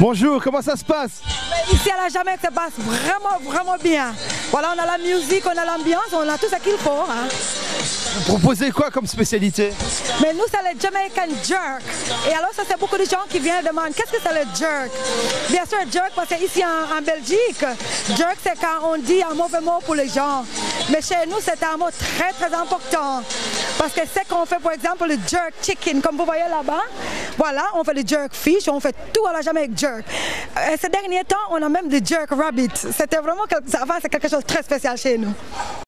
Bonjour, comment ça se passe? Ici à la Jamaïque, ça passe vraiment, vraiment bien. Voilà, on a la musique, on a l'ambiance, on a tout ce qu'il faut. Hein. Vous proposez quoi comme spécialité? Mais nous, c'est le Jamaican Jerk. Et alors, ça, c'est beaucoup de gens qui viennent demander qu'est-ce que c'est le jerk? Bien sûr, jerk, parce que ici en, en Belgique, jerk, c'est quand on dit un mauvais mot pour les gens. Mais chez nous, c'est un mot très, très important. Parce que c'est qu'on fait, par exemple, le jerk chicken, comme vous voyez là-bas. Voilà, on fait le jerk fish, on fait tout à la Jamaïque jerk. Et ces derniers temps, on a même des jerk rabbit. C'était vraiment, enfin, c'est quelque chose de très spécial chez nous.